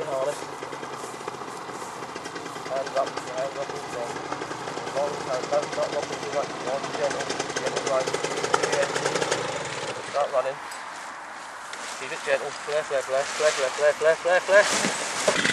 taken all this. And that was the hand up also. Long time, that's not looking too much one general, general right. Start running. Keep it gentle, left, left, left, left, left, left, left, left, left.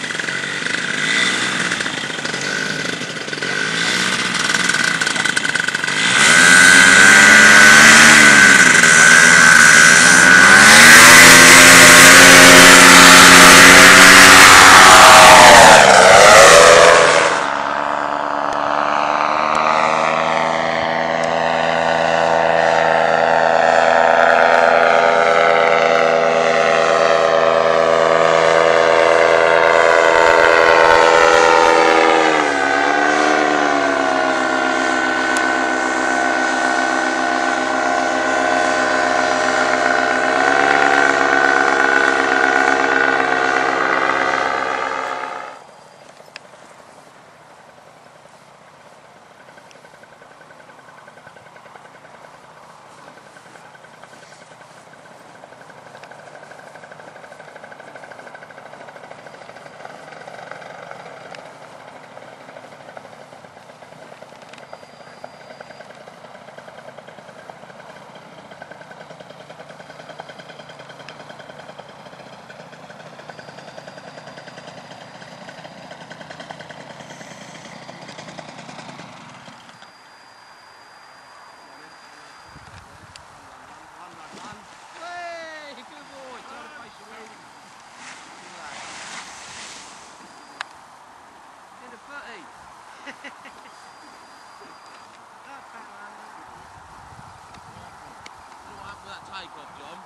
that take off, John.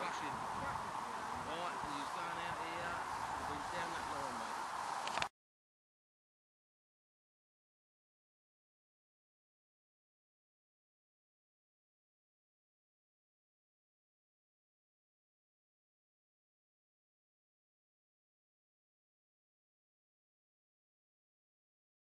Rushing. Right, he's going out here.